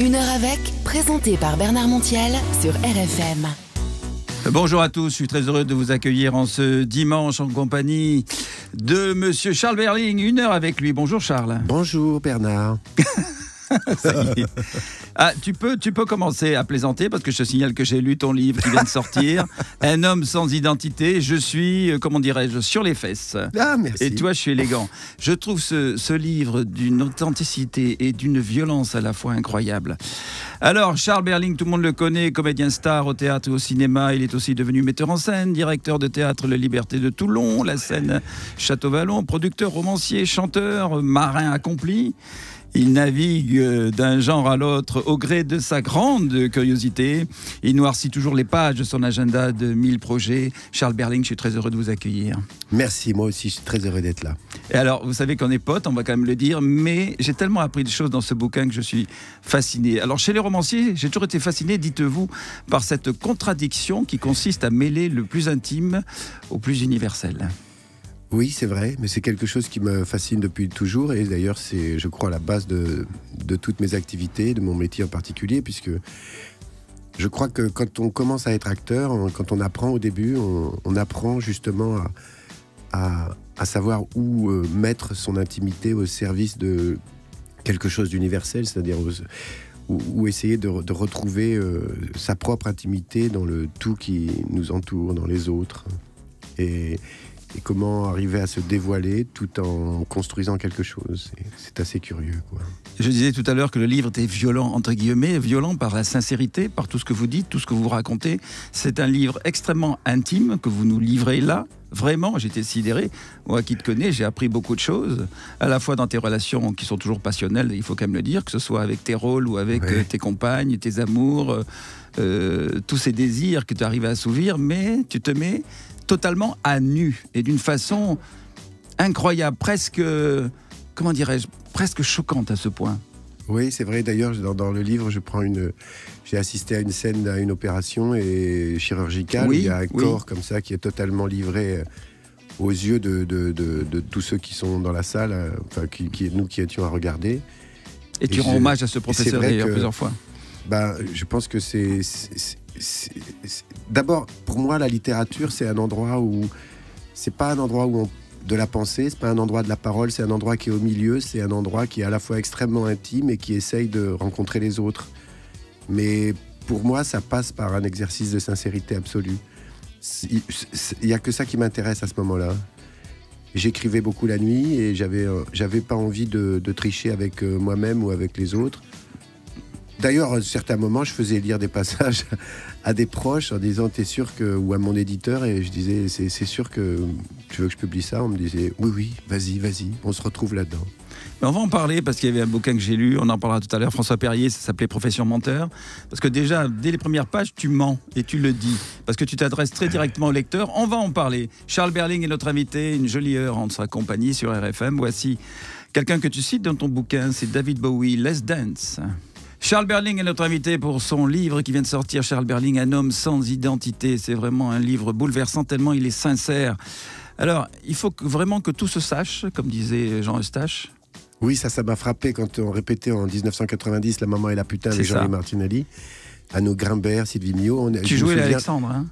Une heure avec, présenté par Bernard Montiel sur RFM. Bonjour à tous, je suis très heureux de vous accueillir en ce dimanche en compagnie de Monsieur Charles Berling. Une heure avec lui. Bonjour Charles. Bonjour Bernard. Ah, tu peux, tu peux commencer à plaisanter parce que je te signale que j'ai lu ton livre qui vient de sortir, Un homme sans identité. Je suis, euh, comment dirais-je, sur les fesses. Ah, merci. Et toi, je suis élégant. Je trouve ce, ce livre d'une authenticité et d'une violence à la fois incroyable. Alors, Charles Berling, tout le monde le connaît, comédien star au théâtre et au cinéma. Il est aussi devenu metteur en scène, directeur de théâtre Le Liberté de Toulon, la scène Château-Vallon, producteur, romancier, chanteur, marin accompli. Il navigue euh, d'un genre à l'autre au gré de sa grande curiosité. Il noircit toujours les pages de son agenda de 1000 projets. Charles Berling, je suis très heureux de vous accueillir. Merci, moi aussi, je suis très heureux d'être là. Et alors, vous savez qu'on est potes, on va quand même le dire, mais j'ai tellement appris des choses dans ce bouquin que je suis fasciné. Alors, chez les romanciers, j'ai toujours été fasciné, dites-vous, par cette contradiction qui consiste à mêler le plus intime au plus universel. Oui, c'est vrai, mais c'est quelque chose qui me fascine depuis toujours et d'ailleurs c'est, je crois, la base de, de toutes mes activités, de mon métier en particulier, puisque je crois que quand on commence à être acteur, quand on apprend au début, on, apprend justement à, à- savoir où euh, mettre son intimité au service de quelque chose d'universel, c'est-à-dire où, essayer de, de retrouver euh, sa propre intimité dans le tout qui nous entoure, dans les autres. Et, et comment arriver à se dévoiler tout en construisant quelque chose. C'est- assez curieux, quoi. Je disais tout à l'heure que le livre était violent, entre guillemets, violent par la sincérité, par tout ce que vous dites, tout ce que vous racontez. C'est un livre extrêmement intime que vous nous livrez là. Vraiment, j'étais sidéré. Moi qui te connais, j'ai appris beaucoup de choses, à la fois dans tes relations qui sont toujours passionnelles, il faut quand même le dire, que ce soit avec tes rôles ou avec Ouais. euh, tes compagnes, tes amours, euh, euh, tous ces désirs que tu arrives à assouvir, mais tu te mets totalement à nu et d'une façon incroyable, presque, comment dirais-je, presque choquante à ce point. Oui, c'est vrai. D'ailleurs, dans, dans le livre, je prends une. J'ai assisté à une scène, à une opération et chirurgicale. Oui, il y a un oui. corps comme ça qui est totalement livré euh, aux yeux de, de- de- de tous ceux qui sont dans la salle, euh, enfin, qui, qui- nous qui étions à regarder. Et tu rends hommage à ce professeur d'ailleurs plusieurs fois. Ben, je pense que c'est. D'abord, pour moi, la littérature, c'est un endroit où. C'est pas un endroit où on- de la pensée, c'est pas un endroit de la parole, c'est un endroit qui est au milieu, c'est un endroit qui est à la fois extrêmement intime et qui essaye de rencontrer les autres. Mais pour moi, ça passe par un exercice de sincérité absolue. Il n'y a que ça qui m'intéresse à ce moment-là. J'écrivais beaucoup la nuit et j'avais euh, j'avais pas envie de, de tricher avec euh, moi-même ou avec les autres. D'ailleurs, à certains moments, je faisais lire des passages à des proches en disant T'es sûr que. ou à mon éditeur, et je disais C'est sûr que tu veux que je publie ça? On me disait Oui, oui, vas-y, vas-y, on se retrouve là-dedans. Mais on va en parler parce qu'il y avait un bouquin que j'ai lu, on en parlera tout à l'heure, François Perrier, ça s'appelait Profession menteur. Parce que déjà, dès les premières pages, tu mens et tu le dis. Parce que tu t'adresses très directement au lecteur. On va en parler. Charles Berling est notre invité, une jolie heure en sa compagnie sur RFM. Voici quelqu'un que tu cites dans ton bouquin, c'est David Bowie, Let's Dance. Charles Berling est notre invité pour son livre qui vient de sortir, Charles Berling, Un homme sans identité. C'est vraiment un livre bouleversant tellement il est sincère. Alors, il faut que- vraiment que tout se sache, comme disait Jean Eustache. Oui, ça, ça m'a frappé quand on répétait en 1990 La maman et la putain ça. Jean-Louis Martinelli. Nos Grimbert, Sylvie Mio. On- Tu jouais souviens- Alexandre, hein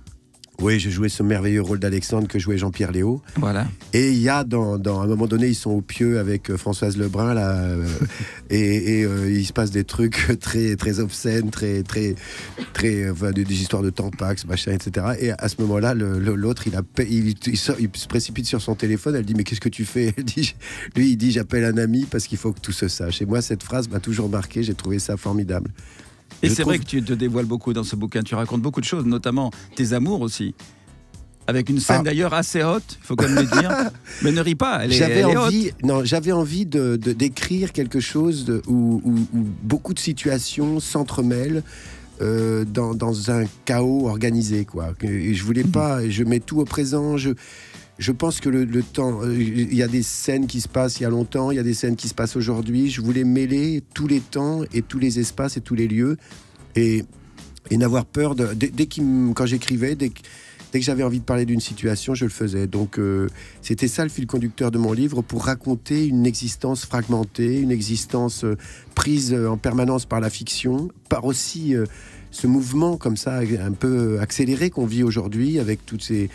Oui, j'ai joué ce merveilleux rôle d'Alexandre que jouait Jean-Pierre Léo. Voilà. Et il y a, dans, dans- à un moment donné, ils sont au pieu avec euh, Françoise Lebrun, là, euh, et, et, euh, il se passe des trucs très, très obscènes, très, très, très, enfin, des, des histoires de tampax, machin, etc. Et à ce moment-là, l'autre, il, se précipite sur son téléphone. Elle dit Mais qu'est-ce que tu fais? Elle dit, Lui, il dit J'appelle un ami parce qu'il faut que tout se sache. Et moi, cette phrase m'a toujours marqué. J'ai trouvé ça formidable. Et c'est trouve- vrai que tu te dévoiles beaucoup dans ce bouquin. Tu racontes beaucoup de choses, notamment tes amours aussi. Avec une scène Ah. d'ailleurs assez haute, il faut quand même le dire. Mais ne ris pas, elle est, J'avais envie, haute. non, j'avais envie de de- d'écrire quelque chose de- où, où- où beaucoup de situations s'entremêlent. euh, dans, dans un chaos organisé quoi et je voulais pas je mets tout au présent je je pense que le, temps euh, il y a des scènes qui se passent il y a longtemps il y a des scènes qui se passent aujourd'hui je voulais mêler tous les temps et tous les espaces et tous les lieux et n'avoir peur de dès, dès j'écrivais dès, que- j'avais envie de parler d'une situation, je le faisais. Donc euh, c'était ça le fil conducteur de mon livre pour raconter une existence fragmentée, une existence euh, prise en permanence par la fiction, par aussi ce mouvement comme ça un peu accéléré qu'on vit aujourd'hui avec toutes ces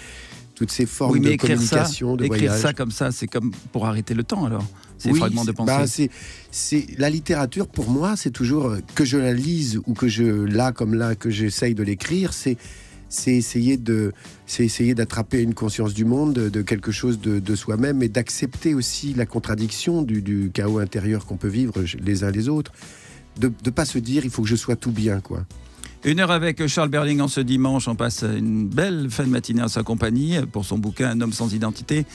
toutes ces formes Oui, mais de écrire ça, communication, de écrire voyage. ça comme ça, c'est comme pour arrêter le temps alors. Ces Oui, fragments de pensée. bah, c'est, la littérature pour moi, c'est toujours euh, que je la lise ou que je là comme là que j'essaye de l'écrire, c'est c'est essayer de c'est essayer d'attraper une conscience du monde, de, de quelque chose de, de soi-même et d'accepter aussi la contradiction du, du chaos intérieur qu'on peut vivre les uns les autres. De ne pas se dire il faut que je sois tout bien quoi. Une heure avec Charles Berling en ce dimanche. On passe une belle fin de matinée en sa compagnie pour son bouquin Un homme sans identité.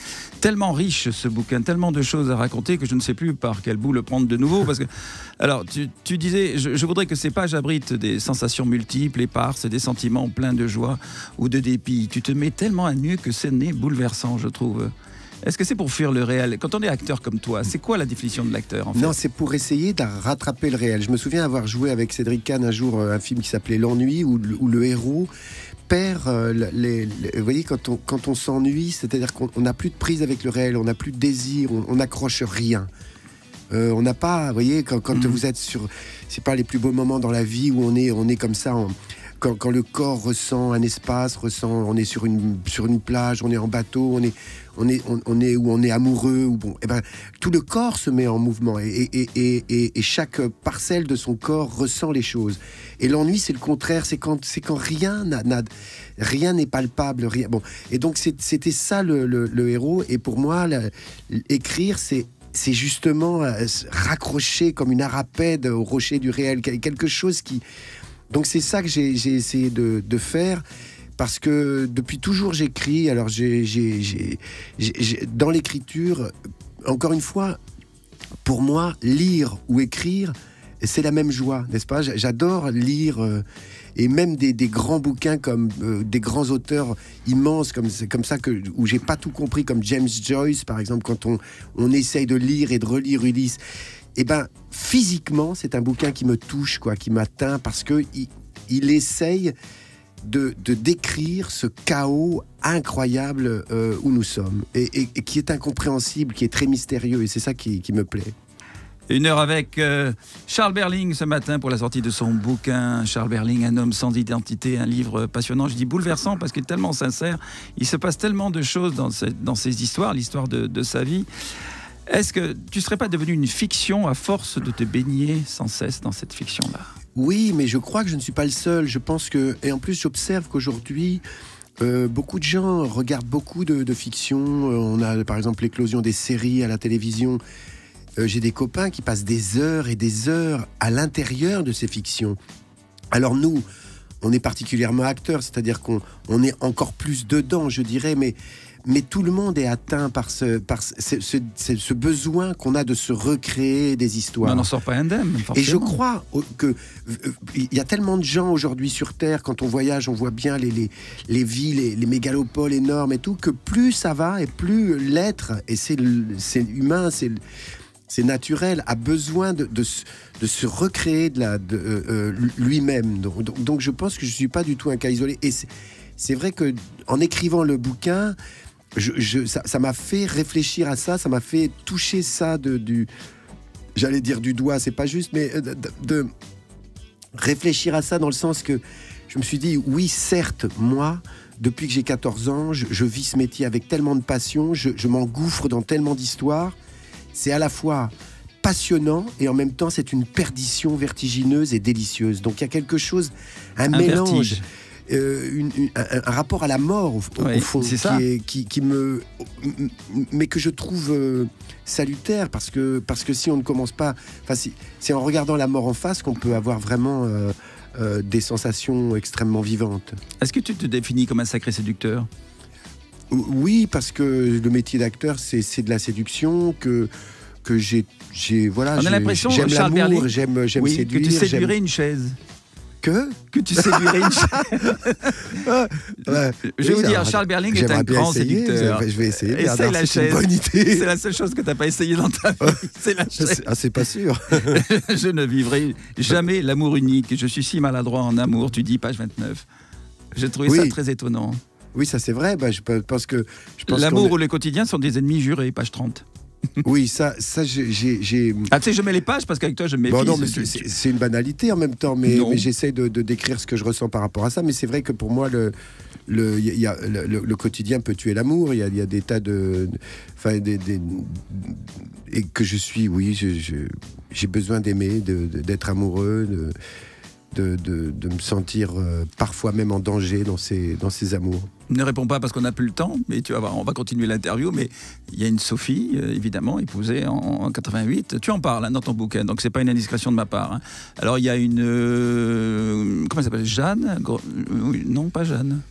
Tellement riche ce bouquin, tellement de choses à raconter que je ne sais plus par quel bout le prendre de nouveau. Parce que, alors, tu, disais, je, voudrais que ces pages abritent des sensations multiples, éparses, des sentiments pleins de joie ou de dépit. Tu te mets tellement à nu que c'est né bouleversant, je trouve. Est-ce que c'est pour fuir le réel? Quand on est acteur comme toi, c'est quoi la définition de l'acteur en fait? Non, c'est pour essayer de rattraper le réel. Je me souviens avoir joué avec Cédric Kahn un jour euh, un film qui s'appelait L'ennui, où, le- où le héros perd euh, le- les, les- Vous voyez, quand on, quand on s'ennuie, c'est-à-dire qu'on on n'a plus de prise avec le réel, on n'a plus de désir, on on n'accroche rien. Euh, on n'a pas, vous voyez, quand, quand Mhm. vous êtes sur, c'est pas les plus beaux moments dans la vie où on est, on est comme ça, en- quand, le corps ressent un espace, ressent, on est sur une sur une plage, on est en bateau, on est, on est, on, est où on est amoureux, ou bon, eh ben, tout le corps se met en mouvement et, et, et, et, et chaque parcelle de son corps ressent les choses. Et l'ennui, c'est le contraire, c'est quand, quand rien n'a, rien n'est palpable, rien. Bon, et donc c'était ça le, le- héros. Et pour moi, la- écrire, c'est c'est justement euh, se raccrocher comme une arapède au rocher du réel, quel- quelque chose qui. Donc c'est ça que j'ai essayé de, faire. Parce que depuis toujours j'écris, alors j'ai, dans l'écriture, encore une fois, pour moi, lire ou écrire, c'est la même joie, n'est-ce pas? J'a- J'adore lire, euh, et même des, grands bouquins comme euh, des grands auteurs immenses, comme, comme ça, que, où j'ai pas tout compris, comme James Joyce, par exemple, quand on, on essaye de lire et de relire Ulysse. Eh ben, physiquement, c'est un bouquin qui me touche, quoi, qui m'atteint, parce que il, essaye de, de décrire ce chaos incroyable euh, où nous sommes, et, et- qui est incompréhensible, qui est très mystérieux, et c'est ça qui, qui me plaît. Une heure avec euh, Charles Berling ce matin pour la sortie de son bouquin Charles Berling, un homme sans identité, un livre passionnant. Je dis bouleversant parce qu'il est tellement sincère. Il se passe tellement de choses dans, ce- dans histoires, l'histoire de, de sa vie. Est-ce que tu serais pas devenu une fiction à force de te baigner sans cesse dans cette fiction-là? Oui, mais je crois que je ne suis pas le seul. Je pense que, et en plus, j'observe qu'aujourd'hui, euh, beaucoup de gens regardent beaucoup de, fiction. Euh, On a par exemple l'éclosion des séries à la télévision. Euh, J'ai des copains qui passent des heures et des heures à l'intérieur de ces fictions. Alors nous, on est particulièrement acteurs, c'est-à-dire qu'on on est encore plus dedans, je dirais, mais, mais tout le monde est atteint par ce, par ce, ce- ce- ce besoin qu'on a de se recréer des histoires. On n'en sort pas indemne. Et je crois que euh, il y a tellement de gens aujourd'hui sur Terre, quand on voyage, on voit bien les, les, les villes, les, les mégalopoles énormes et tout, que plus ça va et plus l'être, et c'est humain, c'est naturel, a besoin de, de, se- de se recréer de la, de, euh, euh, lui-même. Donc, je pense que je ne suis pas du tout un cas isolé. Et c'est- c'est vrai que en écrivant le bouquin, je, je- ça m'a fait réfléchir à ça, ça m'a fait toucher ça de, du, j'allais dire du doigt, c'est pas juste, mais euh, de, de réfléchir à ça dans le sens que je me suis dit, oui, certes, moi, depuis que j'ai 14 ans, je, je vis ce métier avec tellement de passion, je, je m'engouffre dans tellement d'histoires. C'est à la fois passionnant et en même temps c'est une perdition vertigineuse et délicieuse. Donc il y a quelque chose, un, Un mélange, vertige. Euh, une- une- un, un rapport à la mort au, au- au Oui, fond, c'est qui, ça. est- qui, qui me, mais que je trouve euh, salutaire parce que parce que si on ne commence pas, enfin si- c'est en regardant la mort en face qu'on peut avoir vraiment euh, des sensations extrêmement vivantes. Est-ce que tu te définis comme un sacré séducteur? Oui, parce que le métier d'acteur, c'est c'est de la séduction que que j'ai j'ai voilà. On a l'impression, j'aime l'amour, j'aime j'aime Oui, séduire, que tu séduirais une chaise. Que Que tu séduirais une chaise. Ouais. Je vais vous dire, Charles Berling est un grand essayer, séducteur. Je vais essayer. Essaye Bernard, la chaise. bonne idée. C'est la seule chose que tu n'as pas essayé dans ta vie. C'est la chaise. Ah, c'est pas sûr. Je ne vivrai jamais l'amour unique. Je suis si maladroit en amour. Tu dis page 29. Je trouvais ça très étonnant. Oui, ça c'est vrai. Bah, je pe- pense que. L'amour ou le quotidien sont des ennemis jurés, page 30. Oui, ça, ça j'ai- Ah, tu sais, je mets les pages parce qu'avec toi, je me méfie. Bon, non, mais c'est- une banalité en même temps, mais, mais j'essaie de, de décrire ce que je ressens par rapport à ça. Mais c'est vrai que pour moi, le, le, y a- le, quotidien peut tuer l'amour. Il y y a des tas de. Enfin, des, des- et que je suis, oui, j'ai besoin d'aimer, d'être amoureux, de, de, de- de me sentir euh, parfois même en danger dans ces, dans ces amours. Ne réponds pas parce qu'on n'a plus le temps, mais tu vas voir, on va continuer l'interview. Mais il y a une Sophie, euh, évidemment, épousée en, en 88. Tu en parles hein, dans ton bouquin, donc c'est pas une indiscrétion de ma part. hein. Alors il y a une. euh, comment elle s'appelle Jeanne Non, pas Jeanne.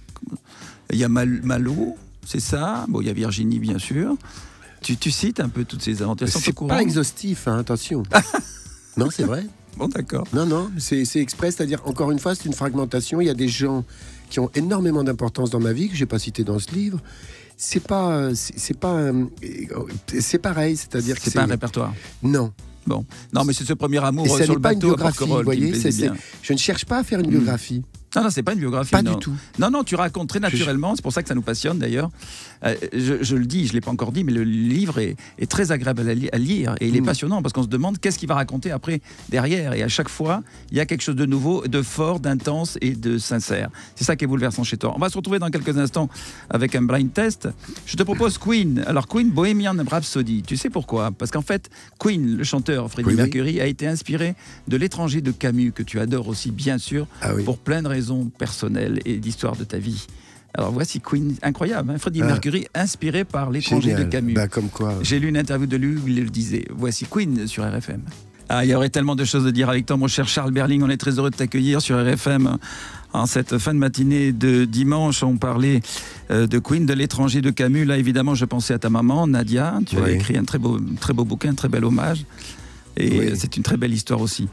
Il y a Mal- Malo, c'est ça. Bon, il y a Virginie, bien sûr. Tu, tu cites un peu toutes ces aventures. C'est pas exhaustif, hein, attention. non, c'est vrai. Bon, d'accord. Non, non, c'est exprès, c'est-à-dire, encore une fois, c'est une fragmentation. Il y a des gens qui ont énormément d'importance dans ma vie, que j'ai pas cité dans ce livre. C'est pas, c'est pas, euh, c'est pareil, c'est-à-dire que C'est pas un répertoire. Non, Non, mais c'est ce premier amour Et ça sur n'est le pas une bateau biographie, vous voyez, je ne cherche pas à faire une biographie, Non, non, c'est pas une biographie. pas non. du tout. Non, non, tu racontes très naturellement, c'est pour ça que ça nous passionne d'ailleurs. Euh, je, je le dis, je ne l'ai pas encore dit, mais le livre est, est très agréable à, li- à lire et il est Mm. passionnant parce qu'on se demande qu'est-ce qu'il va raconter après, derrière. Et à chaque fois, il y a quelque chose de nouveau, de fort, d'intense et de sincère. C'est ça qui est bouleversant chez toi. On va se retrouver dans quelques instants avec un blind test. Je te propose Queen. Alors, Queen, Bohemian Rhapsody. Tu sais pourquoi? Parce qu'en fait, Queen, le chanteur Freddie Oui, oui. Mercury, a été inspiré de l'étranger de Camus, que tu adores aussi, bien sûr Ah oui. pour plein de raisons personnelles et d'histoire de ta vie. Alors voici Queen, incroyable, hein Freddie Ah. Mercury inspiré par l'étranger de. Camus. Bah, comme quoi. J'ai lu une interview de lui où il le disait. Voici Queen sur RFM. Ah, il y aurait tellement de choses à dire avec toi, mon cher Charles Berling. On est très heureux de t'accueillir sur RFM. En cette fin de matinée de dimanche, on parlait euh, de Queen, de l'étranger de Camus. Là, évidemment, je pensais à ta maman, Nadia. Tu as écrit un très beau, très beau bouquin, un très bel hommage. Et Oui. c'est une très belle histoire aussi.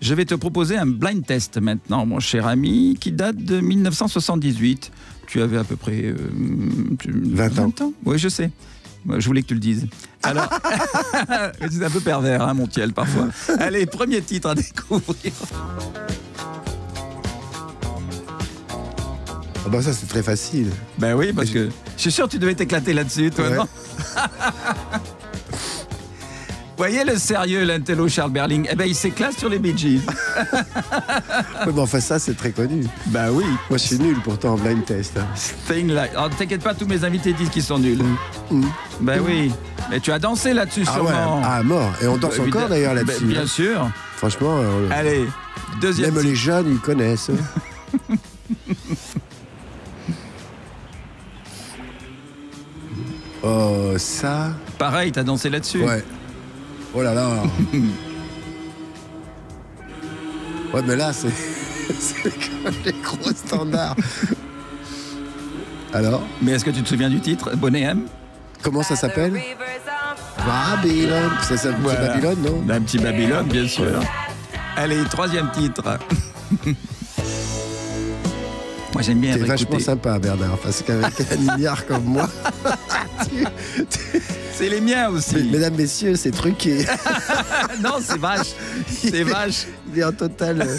Je vais te proposer un blind test maintenant, mon cher ami, qui date de 1978. Tu avais à peu près euh, tu- 20 ans. Oui, je sais. Je voulais que tu le dises. Alors, c'est un peu pervers, hein, Montiel, parfois. Allez, premier titre à découvrir. Ah bah, ça, c'est très facile. Ben oui, parce que je suis sûr que tu devais t'éclater là-dessus, toi, Ouais. non Voyez le sérieux, l'intello Charles Berling. Eh ben, il s'éclate sur les Bee Gees. Mais enfin, ça, c'est très connu. Ben oui. Moi, je suis nul pourtant en blind test. Thing like. Alors, t'inquiète pas, tous mes invités disent qu'ils sont nuls. Mm. Ben oui. Mais tu as dansé là-dessus, Ah ouais, sûrement. à mort. Et on danse Évidemment. encore d'ailleurs là-dessus. bien hein. sûr. Franchement, euh, Allez, deuxième. même les jeunes, ils connaissent. oh, ça. Pareil, t'as dansé là-dessus. Ouais. Oh là là. ouais, mais là, c'est. c'est comme les gros standards. Alors, Mais est-ce que tu te souviens du titre Bonnet M? Comment ça s'appelle? Babylone. C'est ça, c'est Voilà. Babylone, non? Un petit Babylone, bien sûr. Allez, troisième titre. Moi, j'aime bien T'es vachement sympa, Bernard, parce qu'avec un ignare comme moi, tu- C'est les miens aussi. mesdames, messieurs, c'est truqué. non, c'est vache. C'est vache. Il est en total, euh,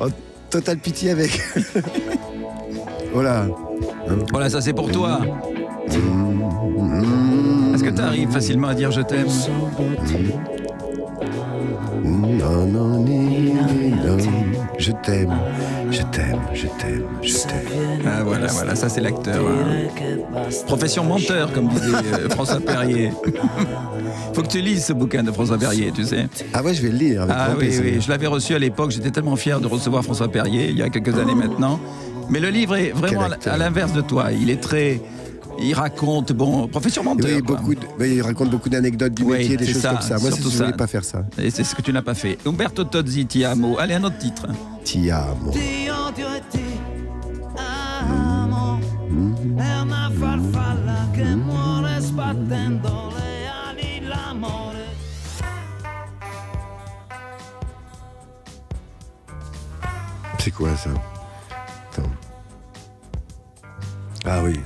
en total pitié avec. voilà. Voilà, ça c'est pour toi. Est-ce que tu arrives facilement à dire je t'aime? Non, non, ni, ni, non. Je t'aime, je t'aime, je t'aime, je t'aime. Ah voilà, voilà, ça c'est l'acteur. hein. Profession menteur, comme disait euh, François Perrier. Faut que tu lises ce bouquin de François Perrier, tu sais. Ah ouais, je vais le lire avec Ah oui, plaisir. oui, je l'avais reçu à l'époque, j'étais tellement fier de recevoir François Perrier, il y a quelques années maintenant. Mais le livre est vraiment à l'inverse de toi, il est très... Il raconte, bon, profession menteur. Oui, beaucoup de- il raconte beaucoup d'anecdotes du Oui, métier, des choses ça, comme ça. Moi, c'est- surtout je voulais pas faire ça. Et c'est ce que tu n'as pas fait. Umberto Tozzi, ti amo. Allez, un autre titre. Ti amo. C'est quoi ça? Attends. Ah oui.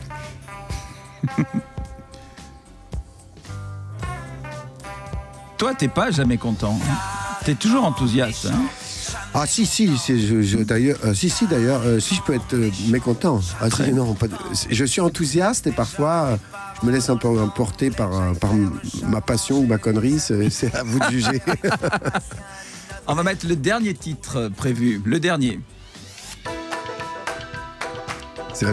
Toi, t'es pas jamais content. hein. T'es toujours enthousiaste. hein. Ah si si, c'est- je, je- d'ailleurs, euh, si si d'ailleurs, euh, si je peux être euh, mécontent. Ah, si, non, pas je suis enthousiaste et parfois je me laisse un peu emporter par, ma passion ou ma connerie. C'est c'est à vous de juger. On va mettre le dernier titre prévu. Le dernier. C'est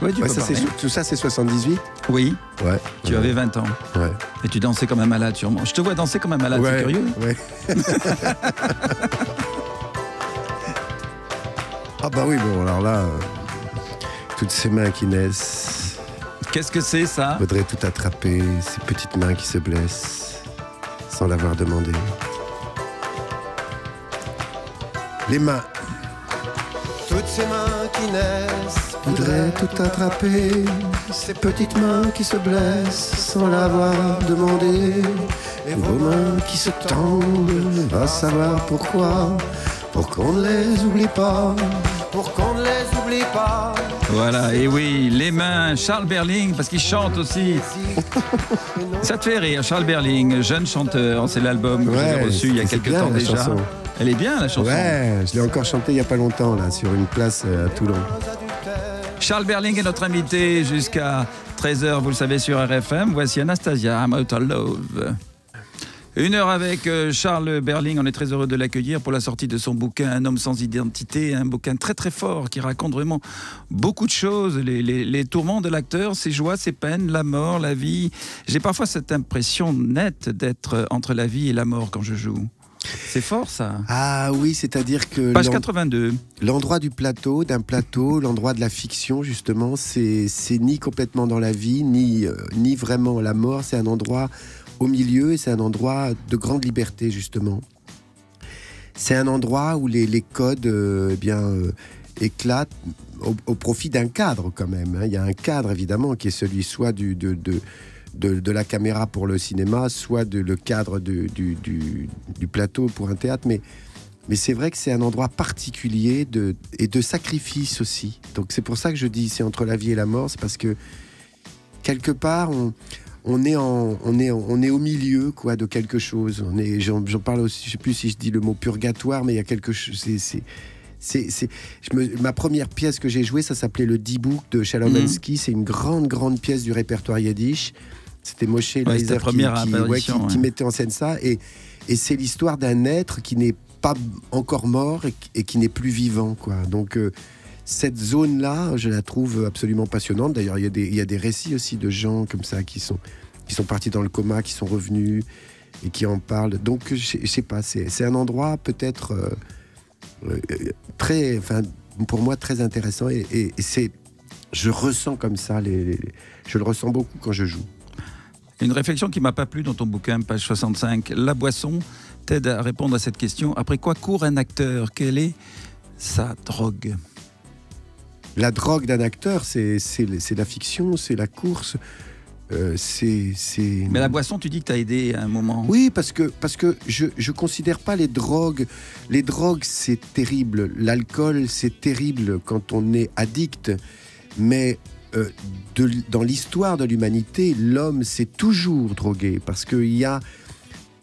vach- Ouais, tu ouais, peux ça, tout ça c'est 78. Oui, Ouais. tu ouais, avais 20 ans. Ouais. Et tu dansais comme un malade, sûrement. Je te vois danser comme un malade, c'est curieux. ouais. ah bah oui bon alors là, euh, toutes ces mains qui naissent. Qu'est-ce que c'est ça? Faudrait tout attraper, ces petites mains qui se blessent sans l'avoir demandé. Les mains. Toutes ces mains qui naissent Voudrais tout attraper, ces petites mains qui se blessent sans l'avoir demandé. Et vos mains qui se tendent, à savoir pourquoi, pour qu'on ne les oublie pas. pour qu'on ne les oublie pas. Voilà, et oui, les mains, Charles Berling, parce qu'il chante aussi. Ça te fait rire, Charles Berling, jeune chanteur, c'est l'album que Ouais, j'ai reçu il y a quelques temps déjà. chanson. Elle est bien la chanson. Ouais, je l'ai encore chanté il n'y a pas longtemps, là, sur une place euh, à Toulon. Charles Berling est notre invité jusqu'à 13h, vous le savez, sur RFM. Voici Anastasia, I'm Out of Love. Une heure avec euh, Charles Berling, on est très heureux de l'accueillir pour la sortie de son bouquin Un homme sans identité, un bouquin très très fort qui raconte vraiment beaucoup de choses, les, les- les tourments de l'acteur, ses joies, ses peines, la mort, la vie. J'ai parfois cette impression nette d'être entre la vie et la mort quand je joue. C'est fort ça. Ah oui, c'est-à-dire que Page l'en- 82. l'endroit du plateau, d'un plateau, l'endroit de la fiction, justement, c'est c'est ni complètement dans la vie, ni, euh, ni vraiment la mort, c'est un endroit au milieu et c'est un endroit de grande liberté, justement. C'est un endroit où les, les codes euh, eh bien, euh, éclatent au, au profit d'un cadre, quand même. hein. Il y a un cadre, évidemment, qui est celui soit du, de, de, de, de la caméra pour le cinéma, soit de, le cadre du, du, du- du plateau pour un théâtre. Mais mais c'est vrai que c'est un endroit particulier de, et de sacrifice aussi. Donc c'est pour ça que je dis c'est entre la vie et la mort, c'est parce que quelque part on, on est en, on est en- on est au milieu quoi de quelque chose. On est j'en parle aussi, je sais plus si je dis le mot purgatoire, mais il y a quelque chose. C'est c'est ma première pièce que j'ai jouée, ça s'appelait le D-Book de Chalomensky. C'est une grande, grande pièce du répertoire yiddish. C'était Moshe c'était Leiser qui- qui, ouais, qui- qui ouais. mettait en scène ça. Et, et c'est l'histoire d'un être qui n'est pas encore mort et, qui- et qui n'est plus vivant. Quoi. Donc, euh, cette zone-là, je la trouve absolument passionnante. D'ailleurs, il y, a des- il y a des récits aussi de gens comme ça qui sont, qui sont partis dans le coma, qui sont revenus et qui en parlent. Donc, je sais- je sais pas, c'est un endroit peut-être euh, euh, très, enfin, pour moi, très intéressant. Et, et- et c'est, je ressens comme ça, les, les- je le ressens beaucoup quand je joue. Une réflexion qui m'a pas plu dans ton bouquin, page 65. La boisson t'aide à répondre à cette question. Après quoi court un acteur? Quelle est sa drogue? La drogue d'un acteur, c'est la fiction, c'est la course. euh, c'est Mais la boisson, tu dis que t'as aidé à un moment. Oui, parce que, parce que je ne considère pas les drogues. Les drogues, c'est terrible. L'alcool, c'est terrible quand on est addict. Mais euh, dans l'histoire de l'humanité, l'homme s'est toujours drogué parce qu'il y a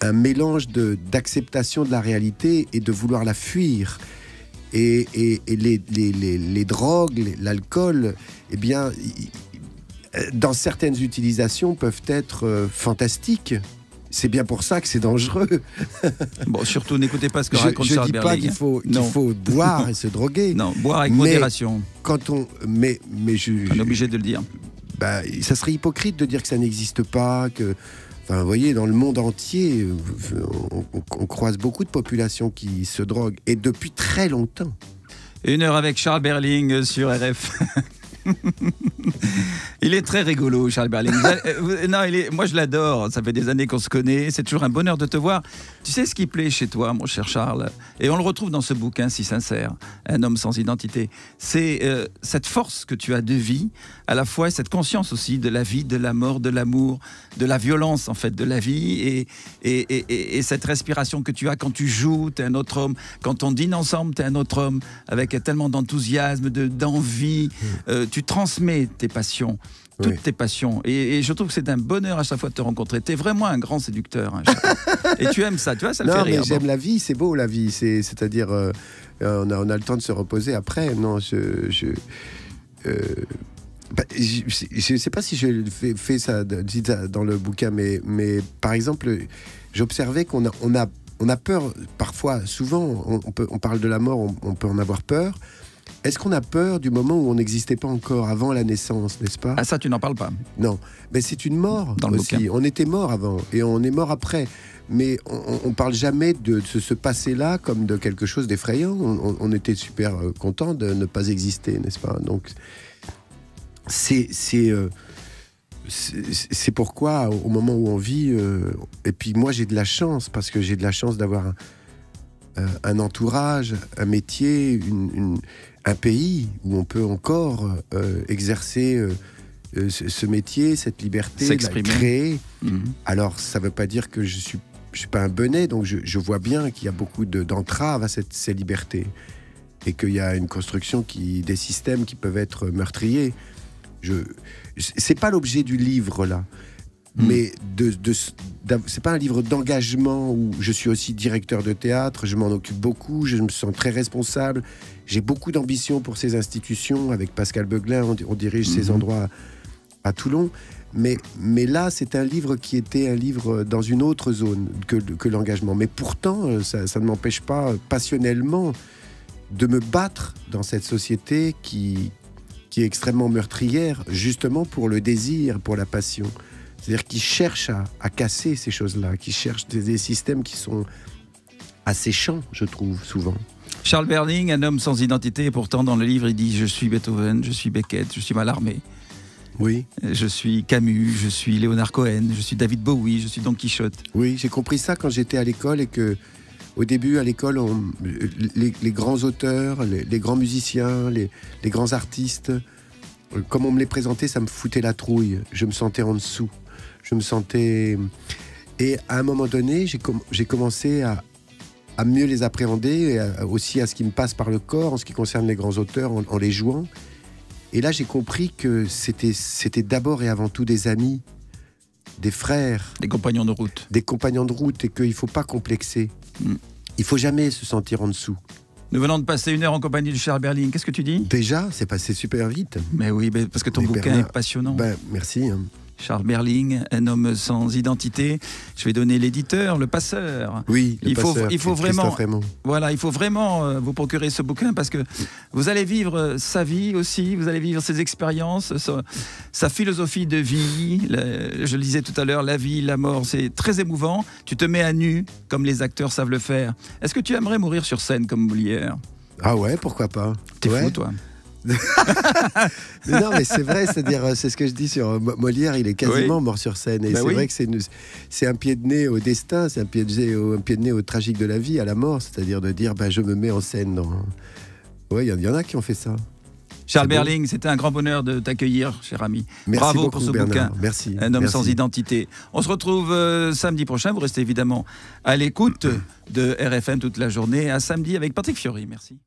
un mélange d'acceptation de, la réalité et de vouloir la fuir. Et, les, les- les- les drogues, l'alcool, eh bien, i- dans certaines utilisations peuvent être euh, fantastiques. C'est bien pour ça que c'est dangereux. Bon, surtout, n'écoutez pas ce que Je raconte ne Charles dis pas qu'il faut, qu'il Non. faut boire et se droguer. Non, boire avec Mais- modération. Quand on, mais, mais je, On est obligé de le dire. bah, ça serait hypocrite de dire que ça n'existe pas, que, enfin, vous voyez, dans le monde entier, on, on- on croise beaucoup de populations qui se droguent et depuis très longtemps. Une heure avec Charles Berling sur RF. il est très rigolo, Charles Berling. Euh, non, il est, moi, je l'adore. Ça fait des années qu'on se connaît. C'est toujours un bonheur de te voir. Tu sais ce qui plaît chez toi, mon cher Charles? Et on le retrouve dans ce bouquin si sincère, Un homme sans identité. C'est euh, cette force que tu as de vie, à la fois cette conscience aussi de la vie, de la mort, de l'amour, de la violence, en fait, de la vie. Et, et, et- et- et cette respiration que tu as quand tu joues, tu es un autre homme. Quand on dîne ensemble, tu es un autre homme avec tellement d'enthousiasme, de- d'envie. Euh, tu transmets tes passions. Toutes Oui. tes passions. Et, et je trouve que c'est un bonheur à chaque fois de te rencontrer. Tu es vraiment un grand séducteur. hein, et tu aimes ça, tu vois, ça non, fait mais rire. j'aime Bon. la vie, c'est beau la vie. C'est, c'est-à-dire, euh, euh, on, a, on a le temps de se reposer après. Non, je. je euh, bah, je ne sais pas si je fais, fais ça, dit ça dans le bouquin, mais, mais par exemple, j'observais qu'on a, on a, on a peur parfois, souvent, on, on peut, on parle de la mort, on, on peut en avoir peur. Est-ce qu'on a peur du moment où on n'existait pas encore, avant la naissance, n'est-ce pas? Ah, ça, tu n'en parles pas. non, mais c'est une mort Dans le aussi. On était mort avant et on est mort après. Mais on, on parle jamais de ce, ce passé-là comme de quelque chose d'effrayant. On, était super euh, content de ne pas exister, n'est-ce pas? Donc, c'est c'est euh, c'est c'est pourquoi au moment où on vit, euh, et puis moi j'ai de la chance parce que j'ai de la chance d'avoir un, euh, un entourage, un métier, une- une- un pays où on peut encore euh, exercer euh, ce, ce métier, cette liberté, la créer. Mhm. Alors, ça ne veut pas dire que je suis, je suis pas un bonnet, donc je, je vois bien qu'il y a beaucoup de- d'entraves à cette, ces libertés et qu'il y a une construction qui, des systèmes qui peuvent être meurtriers. Je, c'est pas l'objet du livre là, Mm. mais de, de, c'est pas un livre d'engagement où je suis aussi directeur de théâtre, je m'en occupe beaucoup, je me sens très responsable, j'ai beaucoup d'ambition pour ces institutions. Avec Pascal Beuglin, on, on dirige ces Mhm. endroits à Toulon. Mais, mais là, c'est un livre qui était un livre dans une autre zone que, que l'engagement. Mais pourtant, euh, ça, ça ne m'empêche pas euh, passionnellement de me battre dans cette société qui, qui est extrêmement meurtrière, justement pour le désir, pour la passion. C'est-à-dire qui cherche à, à casser ces choses-là, qui cherche des, des systèmes qui sont asséchants, je trouve, souvent. Charles Berling, un homme sans identité, et pourtant dans le livre, il dit Je suis Beethoven, je suis Beckett, je suis Mallarmé, Oui, je suis Camus, je suis Léonard Cohen, je suis David Bowie, je suis Don Quichotte. oui, j'ai compris ça quand j'étais à l'école et que au début à l'école, les, les grands auteurs, les, les grands musiciens, les, les grands artistes, euh, comme on me les présentait, ça me foutait la trouille. Je me sentais en dessous. Je me sentais. Et à un moment donné, j'ai com- j'ai commencé à, à mieux les appréhender, et à- aussi à ce qui me passe par le corps en ce qui concerne les grands auteurs, en, en les jouant. Et là, j'ai compris que c'était d'abord et avant tout des amis, des frères, Des compagnons de route. des compagnons de route et qu'il ne faut pas complexer. Mm. Il faut jamais se sentir en dessous. Nous venons de passer une heure en compagnie de Charles Berling. Qu'est-ce que tu dis? Déjà, c'est passé super vite. Mais oui, parce que ton Mais bouquin Bernard, est passionnant. Ben, merci. Charles Berling, un homme sans identité. Je vais donner l'éditeur, le passeur. Oui, le Il faut- il faut vraiment-. Voilà, il faut vraiment euh, vous procurer ce bouquin parce que vous allez vivre euh, sa vie aussi, vous allez vivre ses expériences, sa, sa philosophie de vie. Le- je le disais tout à l'heure, la vie, la mort, c'est très émouvant. Tu te mets à nu, comme les acteurs savent le faire. Est-ce que tu aimerais mourir sur scène comme Molière? Ah ouais, pourquoi pas? T'es Ouais. fou, toi. Mais non, mais c'est vrai, c'est-à-dire, euh, c'est ce que je dis sur euh, Mo- Molière, il est quasiment mort sur scène. Et Bah c'est oui. vrai que c'est un pied de nez au destin, c'est un pied de nez au, un pied de nez au tragique de la vie, à la mort, c'est-à-dire de dire, ben, je me mets en scène. Dans... Ouais, il y en- il y, en a qui ont fait ça. Charles. Berling, c'était un grand bonheur de t'accueillir, cher ami. Merci Bravo beaucoup, pour ce Bernard. bouquin. Merci. Un homme Merci. sans identité. On se retrouve euh, samedi prochain. Vous restez évidemment à l'écoute de RFM toute la journée. À samedi avec Patrick Fiori. Merci.